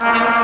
Amen.